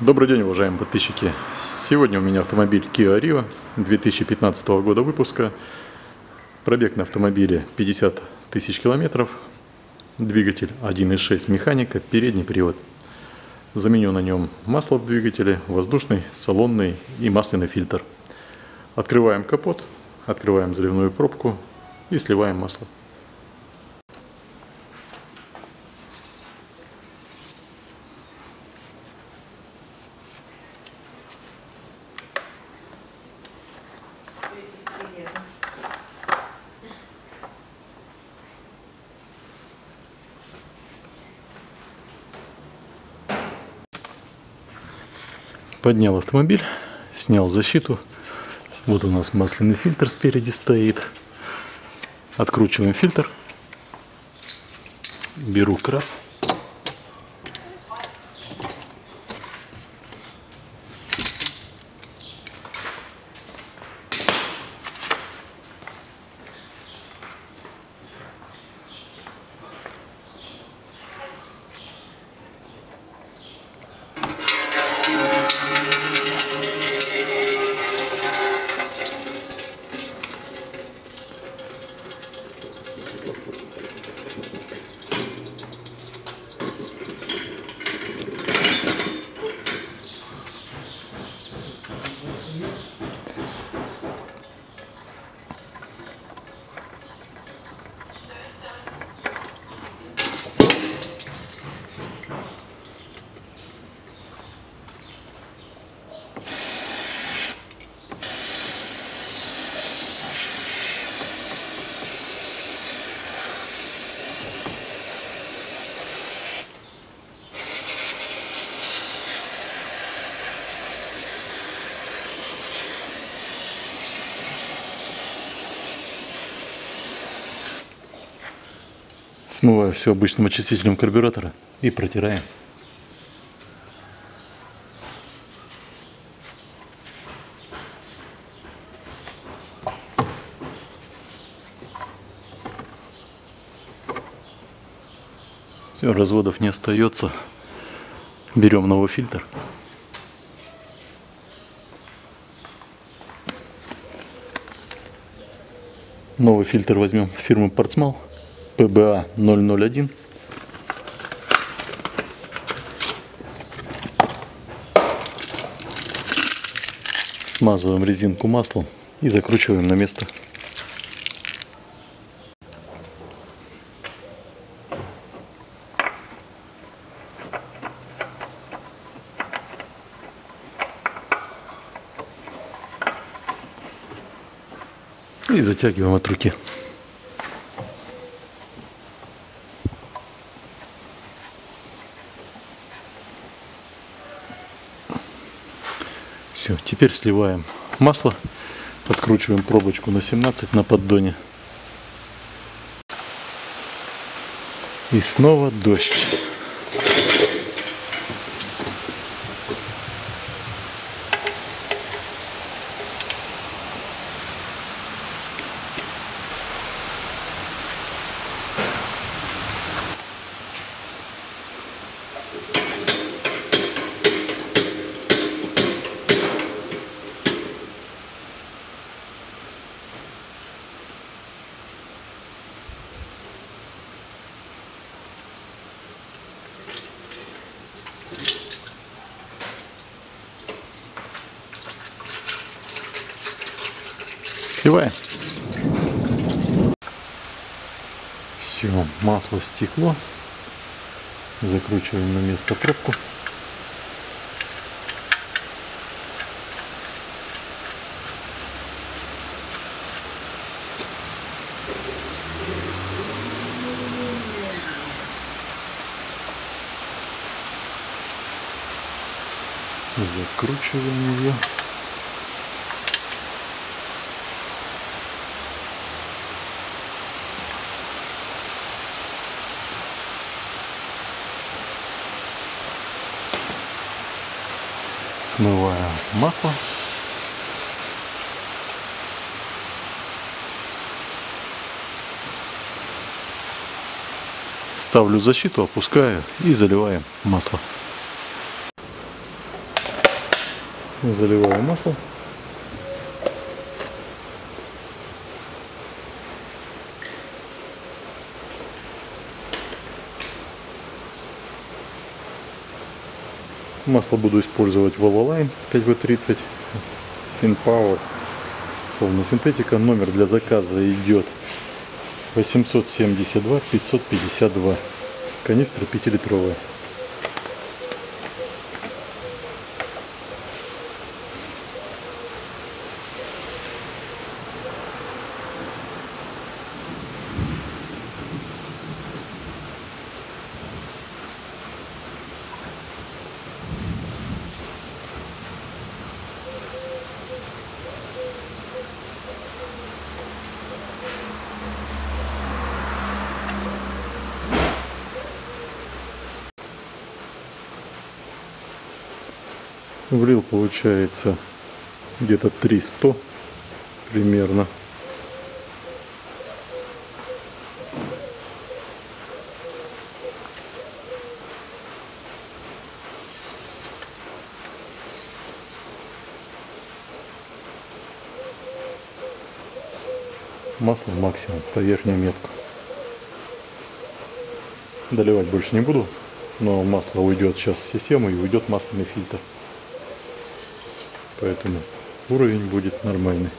Добрый день, уважаемые подписчики. Сегодня у меня автомобиль Kia Rio 2015 года выпуска. Пробег на автомобиле 50 тысяч километров. Двигатель 1.6 механика, передний привод. Заменю на нем масло в двигателе, воздушный, салонный и масляный фильтр. Открываем капот, открываем заливную пробку и сливаем масло. Поднял автомобиль, снял защиту. Вот у нас масляный фильтр спереди стоит. Откручиваем фильтр. Беру краб. Смываю все обычным очистителем карбюратора и протираем. Все, разводов не остается. Берем новый фильтр. Новый фильтр возьмем фирмы Портсмал. ПБА 001. Смазываем резинку маслом и закручиваем на место. И затягиваем от руки. Все, теперь сливаем масло, подкручиваем пробочку на 17 на поддоне. И снова дождь. Сливаем. Все, масло стекло. Закручиваем на место пробку. Закручиваем ее. Смываю масло. Ставлю защиту, опускаю и заливаем масло. Заливаю масло. Масло буду использовать Volvoline 5W30 SynPower. Полная синтетика. Номер для заказа идет 872 552. Канистра 5-литровая. Влил получается где-то 300 примерно. Масло максимум по верхнюю метку. Доливать больше не буду, но масло уйдет сейчас в систему и уйдет масляный фильтр. Поэтому уровень будет нормальный.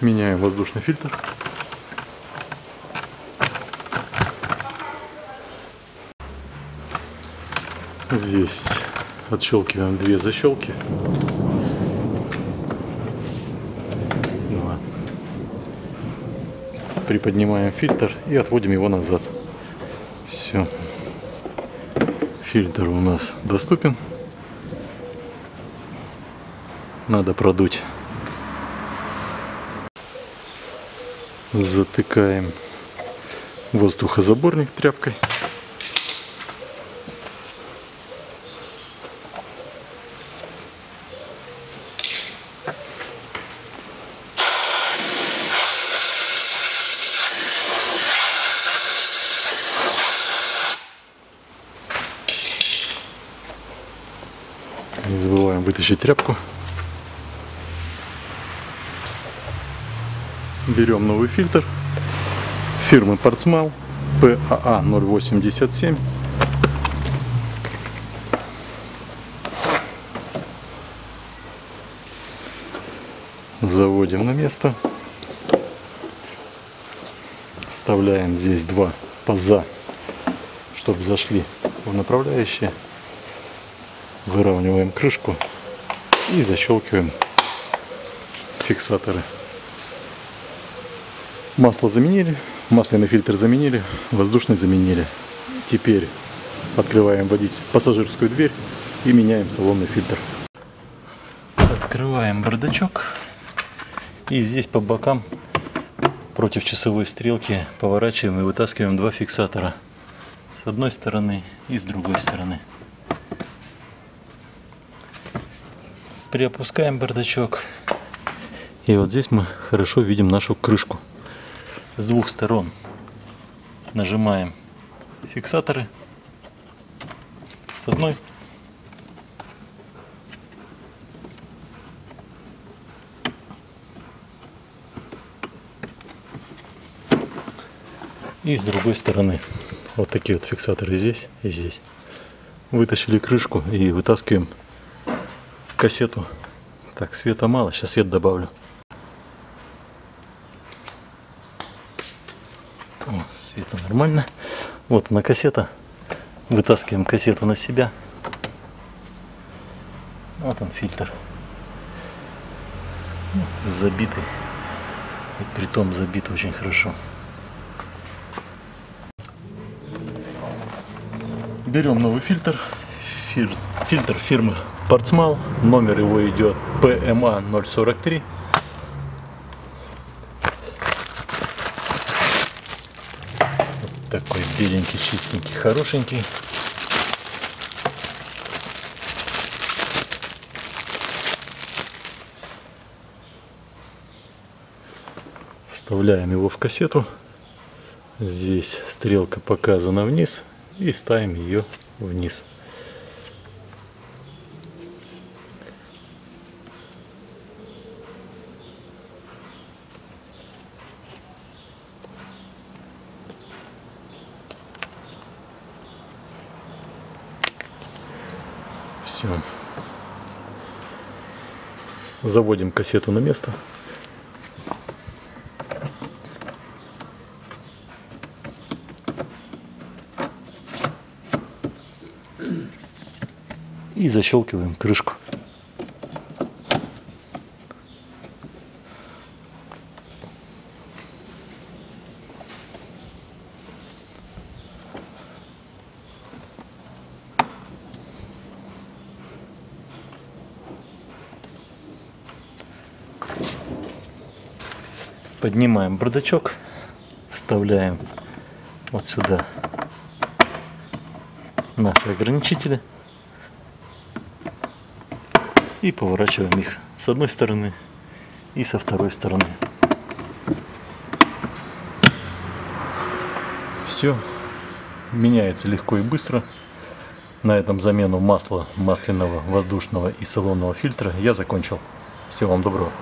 Меняем воздушный фильтр. Здесь отщелкиваем две защелки. Приподнимаем фильтр и отводим его назад. Все. Фильтр у нас доступен. Надо продуть. Затыкаем воздухозаборник тряпкой. Не забываем вытащить тряпку. Берем новый фильтр фирмы Портсмал PAA 087. Заводим на место. Вставляем здесь два паза, чтобы зашли в направляющие. Выравниваем крышку и защелкиваем фиксаторы. Масло заменили, масляный фильтр заменили, воздушный заменили. Теперь открываем водить пассажирскую дверь и меняем салонный фильтр. Открываем бардачок. И здесь по бокам против часовой стрелки поворачиваем и вытаскиваем два фиксатора. С одной стороны и с другой стороны. Приопускаем бардачок. И вот здесь мы хорошо видим нашу крышку. С двух сторон нажимаем фиксаторы. С одной и с другой стороны вот такие вот фиксаторы здесь и здесь вытащили крышку и вытаскиваем кассету. Так, света мало, сейчас свет добавлю. О, света нормально. Вот она кассета. Вытаскиваем кассету на себя. Вот он фильтр. Ну, забитый. И притом забит очень хорошо. Берем новый фильтр. Фильтр фирмы спортсмал, номер его идет ПМА 043. Вот такой беленький, чистенький, хорошенький. Вставляем его в кассету. Здесь стрелка показана вниз и ставим ее вниз. Все. Заводим кассету на место. И защелкиваем крышку. Поднимаем бардачок, вставляем вот сюда наши ограничители и поворачиваем их с одной стороны и со второй стороны. Все меняется легко и быстро. На этом замену масла масляного, воздушного и салонного фильтра я закончил. Всего вам доброго.